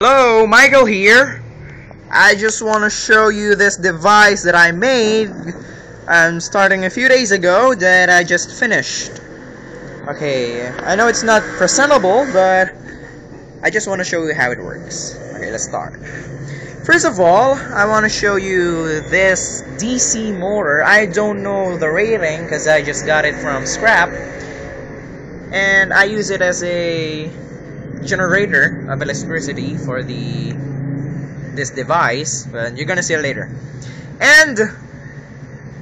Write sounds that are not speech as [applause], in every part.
Hello, Michael here. I just want to show you this device that I made um, starting a few days ago that I just finished. Okay, I know it's not presentable, but I just want to show you how it works. Okay, let's start. First of all, I want to show you this DC motor. I don't know the rating because I just got it from scrap. And I use it as a generator uh, of electricity for the this device but you're gonna see it later. And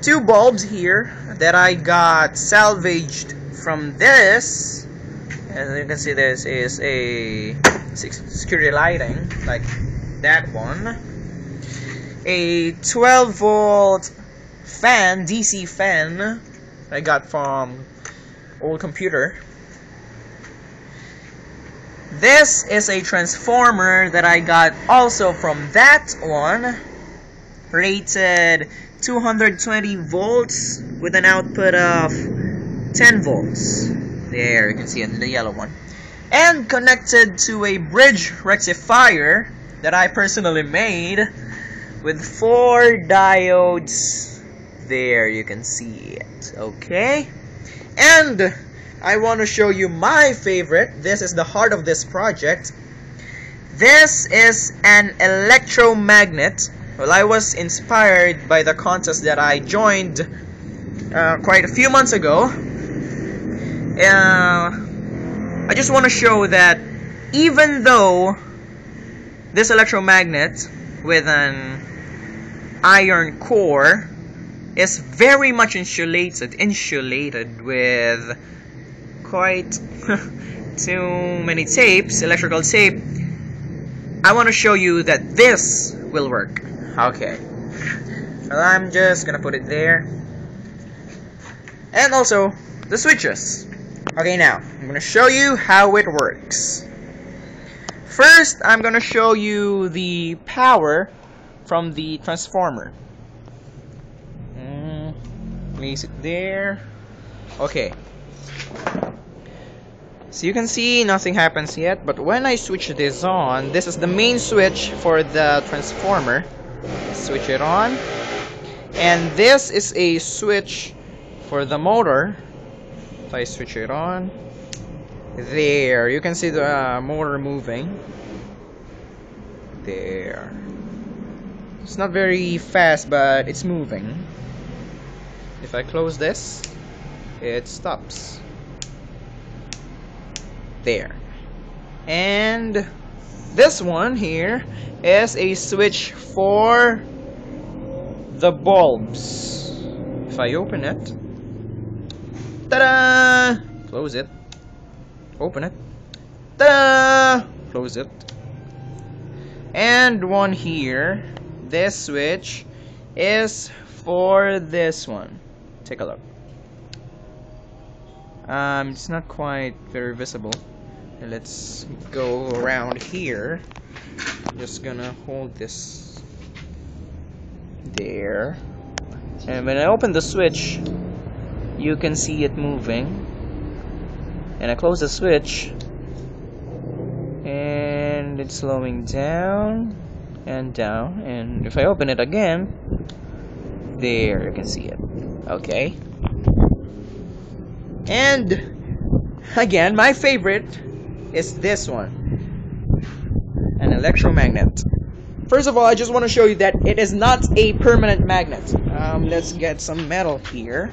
two bulbs here that I got salvaged from this. As you can see this is a security lighting like that one. A 12 volt fan DC fan I got from old computer this is a transformer that I got also from that one. Rated 220 volts with an output of 10 volts. There, you can see it, the yellow one. And connected to a bridge rectifier that I personally made with four diodes. There, you can see it. Okay? And I want to show you my favorite. This is the heart of this project. This is an electromagnet. Well, I was inspired by the contest that I joined uh, quite a few months ago. Uh, I just want to show that even though this electromagnet with an iron core is very much insulated insulated with quite [laughs] too many tapes, electrical tape, I want to show you that this will work. Okay. Well, I'm just gonna put it there. And also, the switches. Okay, now, I'm gonna show you how it works. First, I'm gonna show you the power from the transformer. Mm, place it there. Okay. So you can see nothing happens yet, but when I switch this on, this is the main switch for the transformer. Switch it on. And this is a switch for the motor. If I switch it on, there, you can see the uh, motor moving. There. It's not very fast, but it's moving. If I close this, it stops. There. And this one here is a switch for the bulbs. If I open it ta-da! Close it. Open it. Ta-da! Close it. And one here. This switch is for this one. Take a look um, it's not quite very visible. Let's go around here. I'm just gonna hold this there. And when I open the switch you can see it moving. And I close the switch and it's slowing down and down. And if I open it again there you can see it. Okay and again my favorite is this one. An electromagnet. First of all I just want to show you that it is not a permanent magnet. Um, let's get some metal here.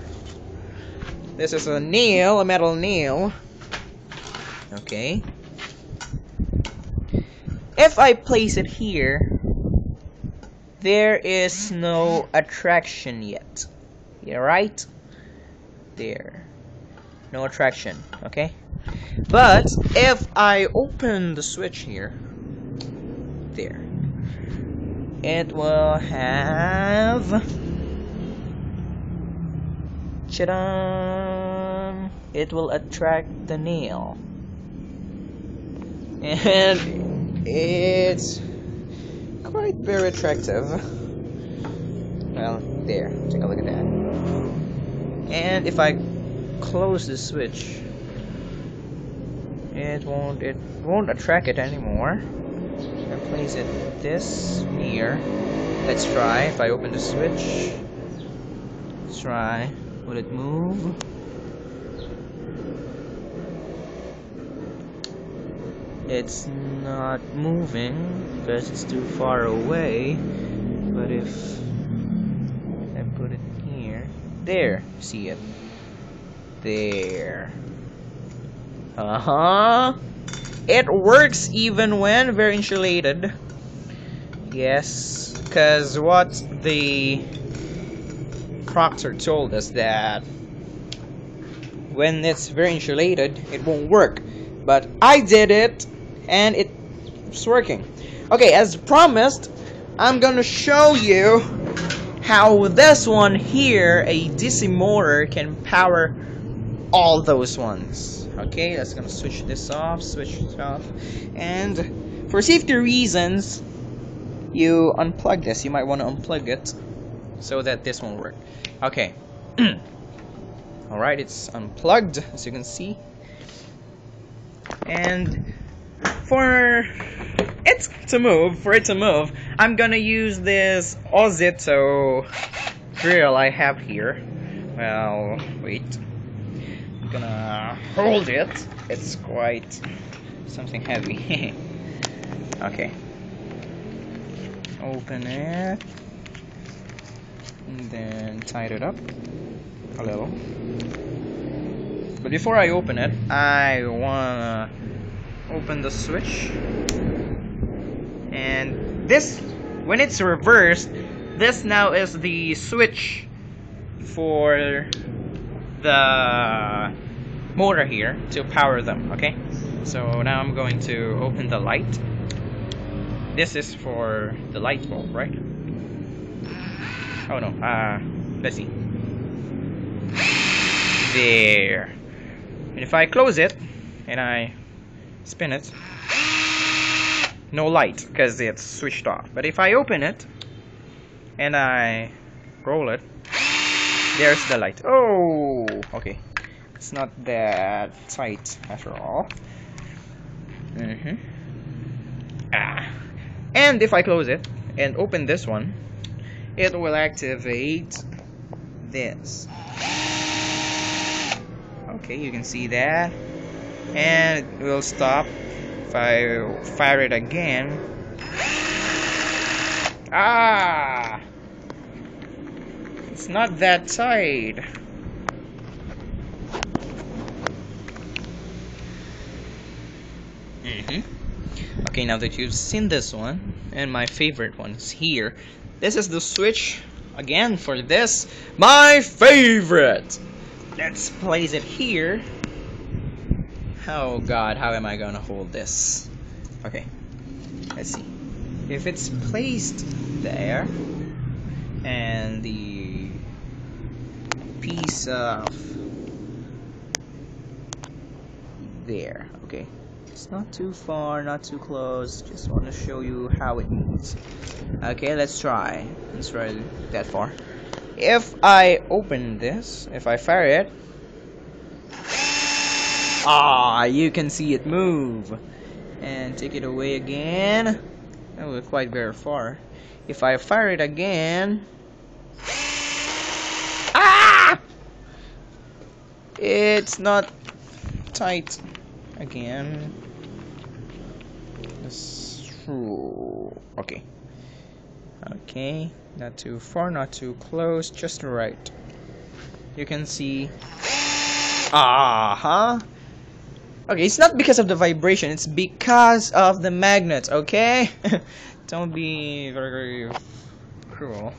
This is a nail a metal nail. Okay. If I place it here there is no attraction yet. Yeah right? There no attraction okay but if I open the switch here, there, it will have Chadam! It will attract the nail. And it's quite very attractive. Well, there, take a look at that. And if I close the switch, it won't it won't attract it anymore and place it this near. Let's try. If I open the switch, let's try. Will it move? It's not moving because it's too far away. But if I put it here, there, see it. There. Uh huh. It works even when very insulated. Yes, because what the Proctor told us that when it's very insulated, it won't work. But I did it, and it's working. Okay, as promised, I'm gonna show you how this one here, a DC motor, can power all those ones. Okay, that's gonna switch this off, switch it off, and for safety reasons, you unplug this. You might want to unplug it so that this won't work. Okay. [clears throat] Alright, it's unplugged, as you can see. And for it to move, for it to move, I'm gonna use this Ozito drill I have here. Well, wait. Gonna hold it. It's quite something heavy. [laughs] okay. Open it. And then tied it up a little. But before I open it, I wanna open the switch. And this, when it's reversed, this now is the switch for the motor here to power them, okay? So now I'm going to open the light. This is for the light bulb, right? Oh no, uh, let's see. There. And if I close it, and I spin it, no light, because it's switched off. But if I open it, and I roll it, there's the light. Oh, okay. It's not that tight after all. Mm -hmm. Ah. And if I close it and open this one, it will activate this. Okay, you can see that. And it will stop if I fire it again. Ah! It's not that tight. Mm -hmm. Okay, now that you've seen this one, and my favorite one is here, this is the switch again for this, my favorite! Let's place it here. Oh god, how am I gonna hold this? Okay, let's see. If it's placed there, and the piece of there, okay. It's not too far, not too close, just want to show you how it moves. Okay, let's try. Let's try that far if I open this, if I fire it, ah, you can see it move. And take it away again. That was quite very far. If I fire it again, ah, it's not tight again. Okay. Okay, not too far, not too close, just right. You can see... Ah, huh? Okay, it's not because of the vibration, it's because of the magnets, okay? [laughs] Don't be very, very cruel.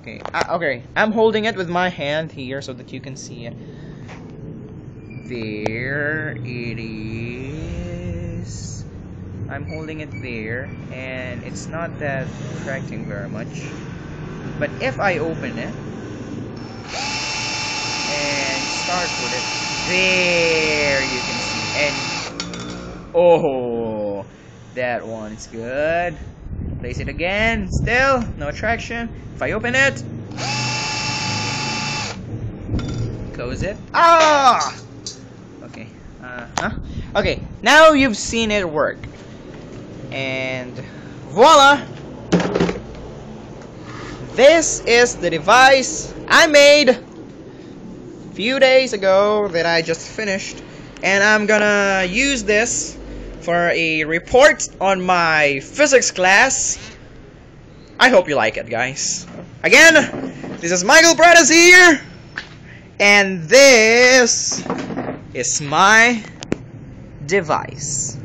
Okay, uh, okay, I'm holding it with my hand here so that you can see it. There it is. I'm holding it there and it's not that attracting very much. But if I open it and start with it there you can see. And oh that one's good. Place it again still no attraction. If I open it close it. Ah uh -huh. okay now you've seen it work and voila! This is the device I made a few days ago that I just finished. And I'm gonna use this for a report on my physics class. I hope you like it, guys. Again, this is Michael Paredes here. And this is my device.